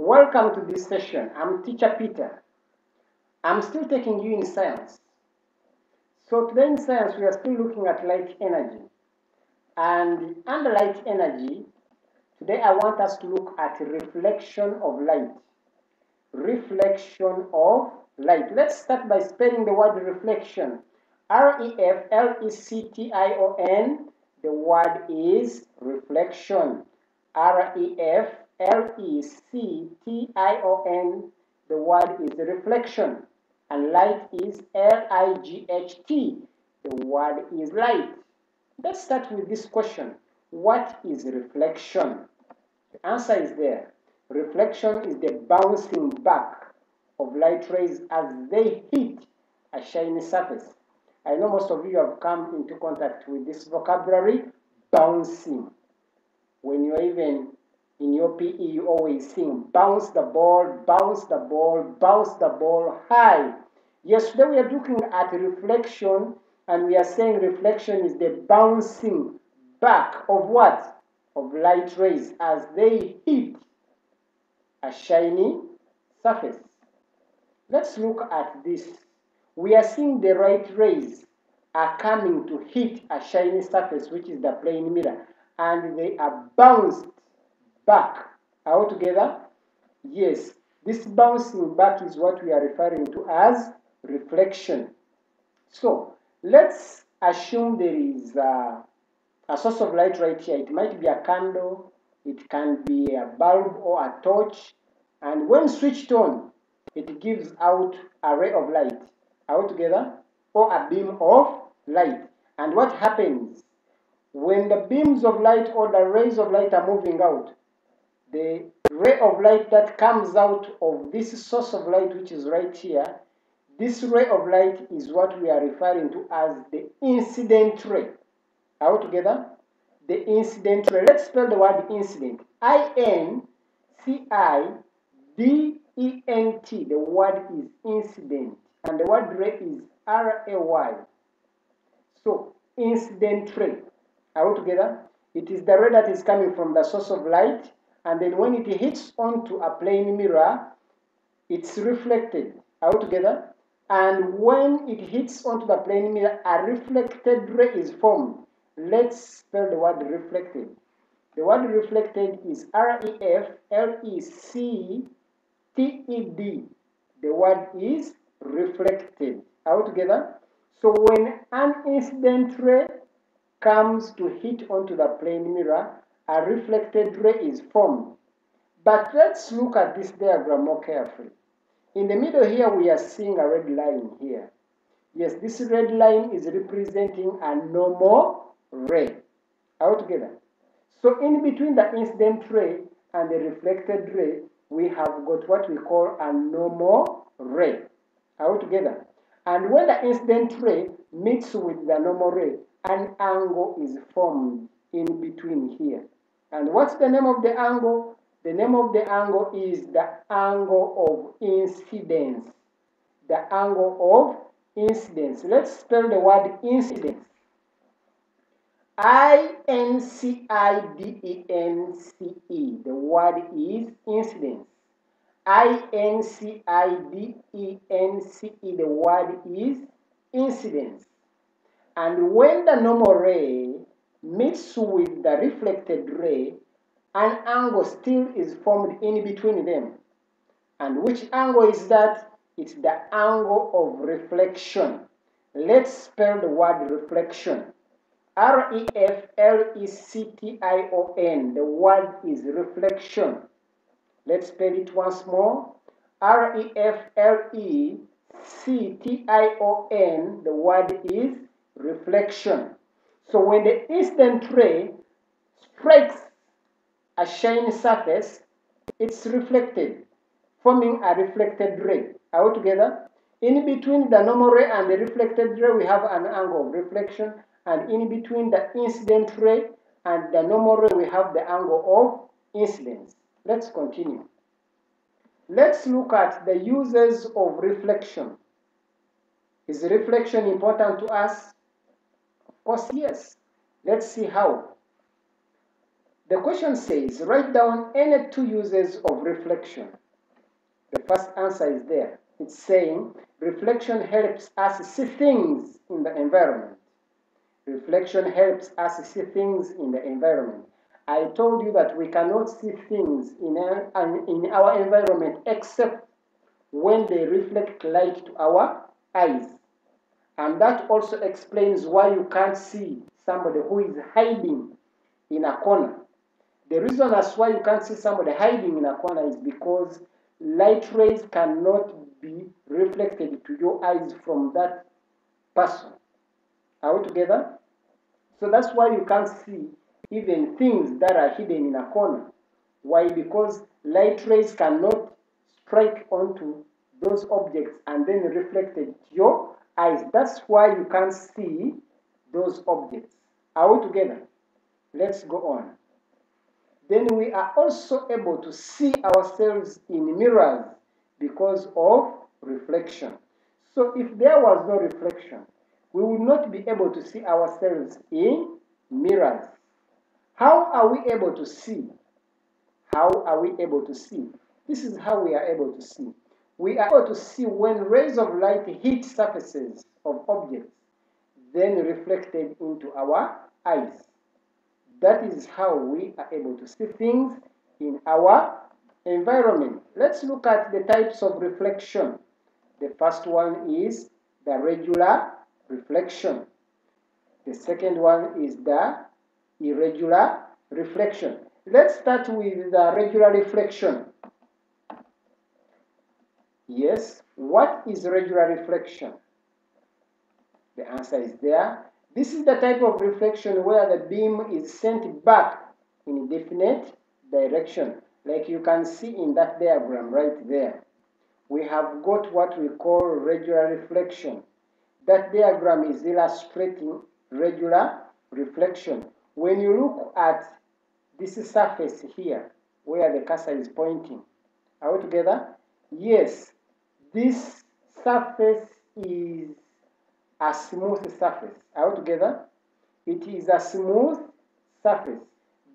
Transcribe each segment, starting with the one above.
Welcome to this session. I'm teacher Peter. I'm still taking you in science. So today in science, we are still looking at light energy. And under light energy, today I want us to look at reflection of light. Reflection of light. Let's start by spelling the word reflection. R-E-F-L-E-C-T-I-O-N. The word is reflection. R-E-F-L-E-C-T-I-O-N. The word is reflection. And light is L-I-G-H-T. The word is light. Let's start with this question. What is reflection? The answer is there. Reflection is the bouncing back of light rays as they hit a shiny surface. I know most of you have come into contact with this vocabulary, bouncing. When you're even in your PE, you always sing, bounce the ball, bounce the ball, bounce the ball high. Yes, today we are looking at reflection, and we are saying reflection is the bouncing back of what? Of light rays as they hit a shiny surface. Let's look at this we are seeing the light rays are coming to hit a shiny surface, which is the plane mirror, and they are bounced back. Are together? Yes, this bouncing back is what we are referring to as reflection. So, let's assume there is a, a source of light right here. It might be a candle, it can be a bulb or a torch, and when switched on, it gives out a ray of light out together or a beam of light. And what happens when the beams of light or the rays of light are moving out? The ray of light that comes out of this source of light, which is right here, this ray of light is what we are referring to as the incident ray. Out together? The incident ray. Let's spell the word incident. I N C I D E N T. The word is incident and the word ray is R-A-Y. So, incident ray. Are together? It is the ray that is coming from the source of light, and then when it hits onto a plane mirror, it's reflected. Are together? And when it hits onto the plane mirror, a reflected ray is formed. Let's spell the word reflected. The word reflected is R-E-F-L-E-C-T-E-D. The word is reflected. Are together? So when an incident ray comes to hit onto the plane mirror, a reflected ray is formed. But let's look at this diagram more carefully. In the middle here, we are seeing a red line here. Yes, this red line is representing a normal ray. Altogether. So in between the incident ray and the reflected ray, we have got what we call a normal ray. Altogether. And when the incident ray meets with the normal ray, an angle is formed in between here. And what's the name of the angle? The name of the angle is the angle of incidence. The angle of incidence. Let's spell the word incidence. I-N-C-I-D-E-N-C-E. -E. The word is incidence. I-N-C-I-D-E-N-C-E, the word is incidence. And when the normal ray meets with the reflected ray, an angle still is formed in between them. And which angle is that? It's the angle of reflection. Let's spell the word reflection. R-E-F-L-E-C-T-I-O-N. The word is reflection. Let's spell it once more. R-E-F-L-E-C-T-I-O-N. The word is reflection. So when the incident ray strikes a shiny surface, it's reflected, forming a reflected ray. Are we together? In between the normal ray and the reflected ray, we have an angle of reflection. And in between the incident ray and the normal ray, we have the angle of incidence. Let's continue. Let's look at the uses of reflection. Is reflection important to us? Course, yes. Let's see how. The question says, write down any two uses of reflection. The first answer is there. It's saying, reflection helps us see things in the environment. Reflection helps us see things in the environment. I told you that we cannot see things in our, in our environment except when they reflect light to our eyes. And that also explains why you can't see somebody who is hiding in a corner. The reason as why you can't see somebody hiding in a corner is because light rays cannot be reflected to your eyes from that person. Are we together? So that's why you can't see even things that are hidden in a corner. Why? Because light rays cannot strike onto those objects and then reflected to your eyes. That's why you can't see those objects. Are we together? Let's go on. Then we are also able to see ourselves in mirrors because of reflection. So if there was no reflection, we would not be able to see ourselves in mirrors. How are we able to see? How are we able to see? This is how we are able to see. We are able to see when rays of light hit surfaces of objects, then reflected into our eyes. That is how we are able to see things in our environment. Let's look at the types of reflection. The first one is the regular reflection. The second one is the irregular reflection. Let's start with the regular reflection. Yes, what is regular reflection? The answer is there. This is the type of reflection where the beam is sent back in a definite direction, like you can see in that diagram right there. We have got what we call regular reflection. That diagram is illustrating regular reflection. When you look at this surface here, where the cursor is pointing, are we together? Yes, this surface is a smooth surface. We together? It is a smooth surface.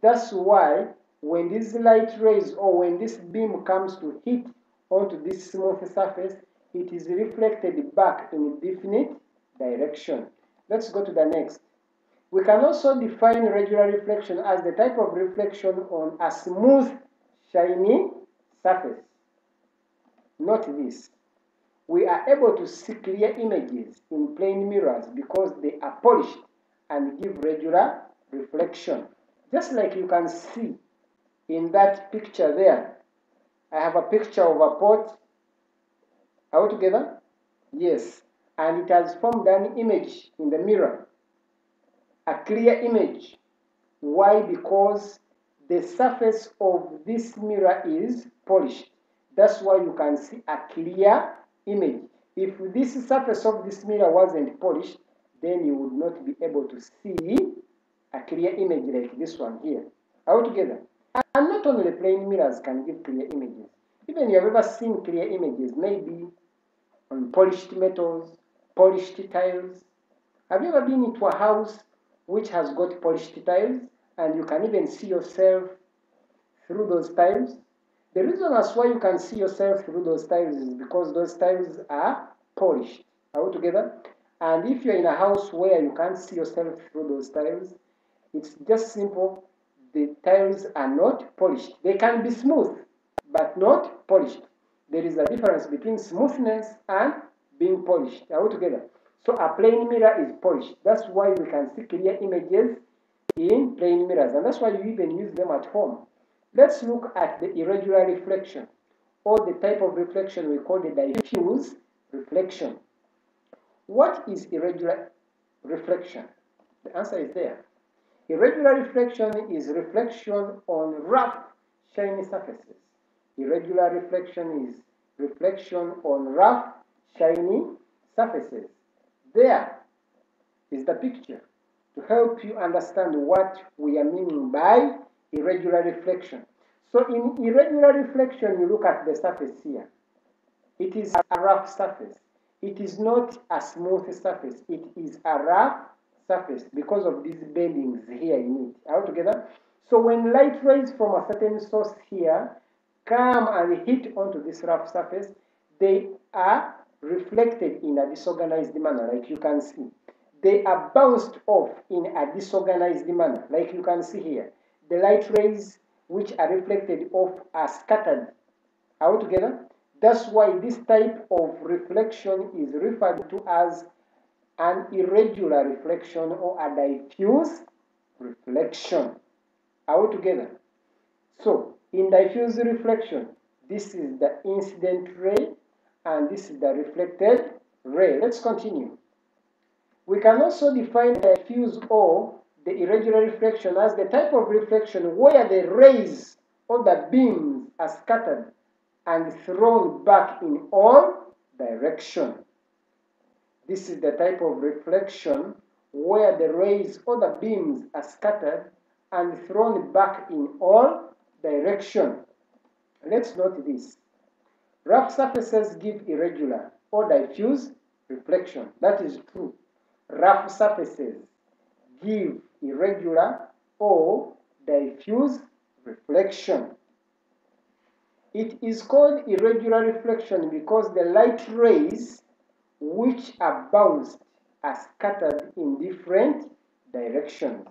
That's why when these light rays or when this beam comes to hit onto this smooth surface, it is reflected back in a definite direction. Let's go to the next. We can also define regular reflection as the type of reflection on a smooth, shiny surface. Note this we are able to see clear images in plane mirrors because they are polished and give regular reflection. Just like you can see in that picture there. I have a picture of a pot. Are we together? Yes. And it has formed an image in the mirror. A clear image. Why? Because the surface of this mirror is polished. That's why you can see a clear image. If this surface of this mirror wasn't polished, then you would not be able to see a clear image like this one here. We together? And not only plane mirrors can give clear images. Even you have ever seen clear images, maybe on polished metals, polished tiles. Have you ever been into a house which has got polished tiles and you can even see yourself through those tiles? The reason as why you can see yourself through those tiles is because those tiles are polished. We together? And if you're in a house where you can't see yourself through those tiles, it's just simple. The tiles are not polished. They can be smooth, but not polished. There is a difference between smoothness and being polished. We together? So a plane mirror is polished. That's why we can see clear images in plane mirrors. And that's why you even use them at home. Let's look at the irregular reflection or the type of reflection we call the diffuse reflection. What is irregular reflection? The answer is there. Irregular reflection is reflection on rough, shiny surfaces. Irregular reflection is reflection on rough, shiny surfaces. There is the picture to help you understand what we are meaning by irregular reflection. So in irregular reflection, you look at the surface here. It is a rough surface. It is not a smooth surface. It is a rough surface because of these bendings here in it. We together? So when light rays from a certain source here come and hit onto this rough surface, they are reflected in a disorganized manner, like you can see. They are bounced off in a disorganized manner, like you can see here. The light rays which are reflected off are scattered out together. That's why this type of reflection is referred to as an irregular reflection or a diffuse reflection. Out together. So, in diffuse reflection, this is the incident ray and this is the reflected ray. Let's continue. We can also define diffuse or the irregular reflection as the type of reflection where the rays or the beams are scattered and thrown back in all direction. This is the type of reflection where the rays or the beams are scattered and thrown back in all direction. Let's note this. Rough surfaces give irregular or diffuse reflection. That is true. Rough surfaces give irregular or diffuse reflection. It is called irregular reflection because the light rays which are bounced are scattered in different directions.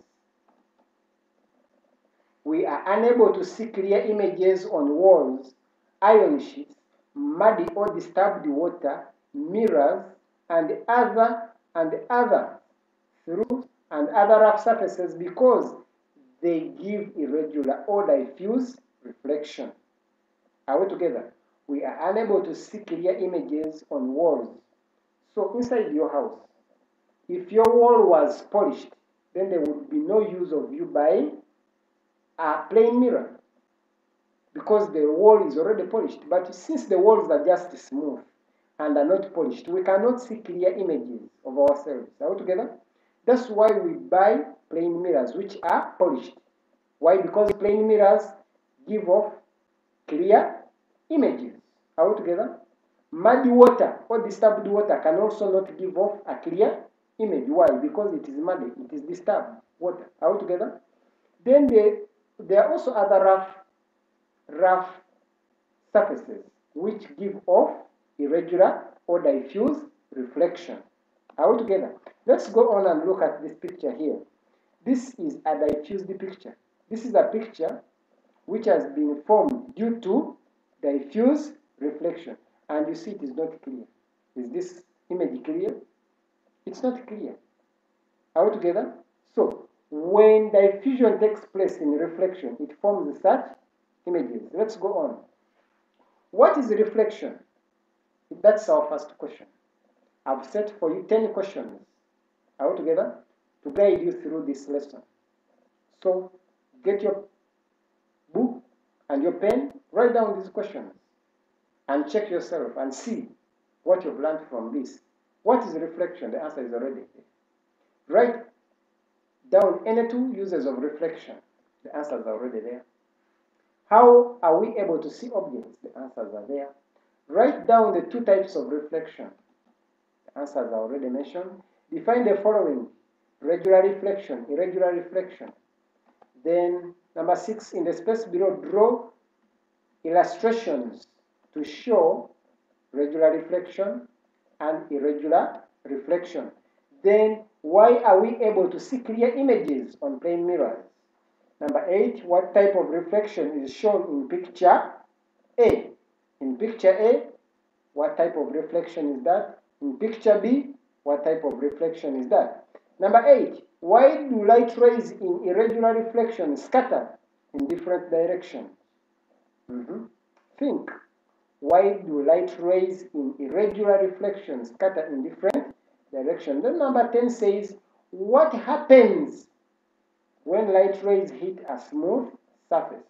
We are unable to see clear images on walls, iron sheets, muddy or disturbed water, mirrors, and other and other through and other rough surfaces because they give irregular or diffuse reflection. Are we together? We are unable to see clear images on walls. So inside your house, if your wall was polished, then there would be no use of you buying a plane mirror because the wall is already polished. But since the walls are just smooth and are not polished, we cannot see clear images of ourselves. Are we together? That's why we buy plane mirrors which are polished. Why? Because plane mirrors give off clear images. Are we together? Muddy water or disturbed water can also not give off a clear image. Why? Because it is muddy, it is disturbed water. Are we together? Then there, there are also other rough, rough surfaces which give off irregular or diffuse reflection. Are we together? Let's go on and look at this picture here. This is a diffused picture. This is a picture which has been formed due to diffuse reflection. And you see it is not clear. Is this image clear? It's not clear. Are we together? So, when diffusion takes place in reflection, it forms such images. Let's go on. What is reflection? That's our first question. I've set for you 10 questions all together to guide you through this lesson. So get your book and your pen, write down these questions and check yourself and see what you've learned from this. What is reflection? The answer is already there. Write down any two uses of reflection. The answers are already there. How are we able to see objects? The answers are there. Write down the two types of reflection. The answers are already mentioned. Define the following regular reflection, irregular reflection. Then, number six, in the space below, draw illustrations to show regular reflection and irregular reflection. Then, why are we able to see clear images on plane mirrors? Number eight, what type of reflection is shown in picture A? In picture A, what type of reflection is that? In picture B, what type of reflection is that? Number eight, why do light rays in irregular reflection scatter in different directions? Mm -hmm. Think. Why do light rays in irregular reflection scatter in different directions? Then number 10 says, what happens when light rays hit a smooth surface?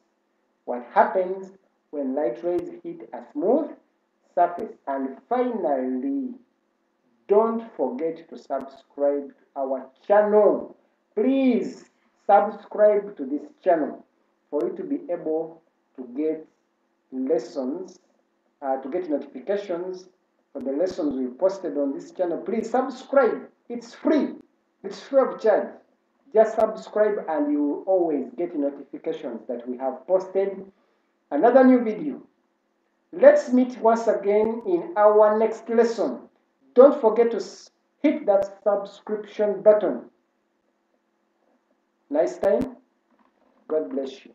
What happens when light rays hit a smooth surface? And finally, don't forget to subscribe our channel. Please subscribe to this channel for you to be able to get lessons, uh, to get notifications for the lessons we posted on this channel. Please subscribe. It's free. It's free of charge. just subscribe and you will always get notifications that we have posted another new video. Let's meet once again in our next lesson. Don't forget to hit that subscription button. Nice time. God bless you.